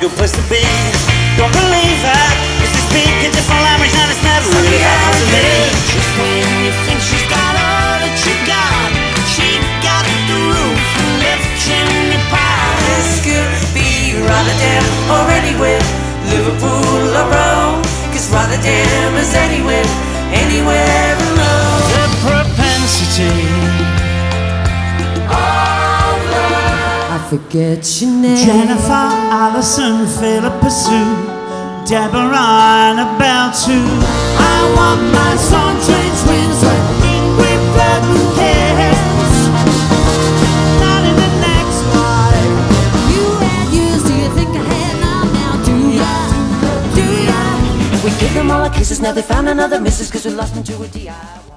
be. Don't believe that. If you speak a different language, then it's never really happened to me. Just when you think she's got all that you got, she got the roof and left chimney pot. This could be Rotterdam or anywhere, Liverpool or Rome. Cause Rotterdam is anywhere, anywhere forget your name. Jennifer, Allison, Philippa Sue, Deborah, Annabelle too. I want my son train twins with Ingrid Burton cares. Not in the next life. You had years, do you think I had now? Now do ya? Do ya? We give them all our kisses, now they found another missus cause we lost them to a DI.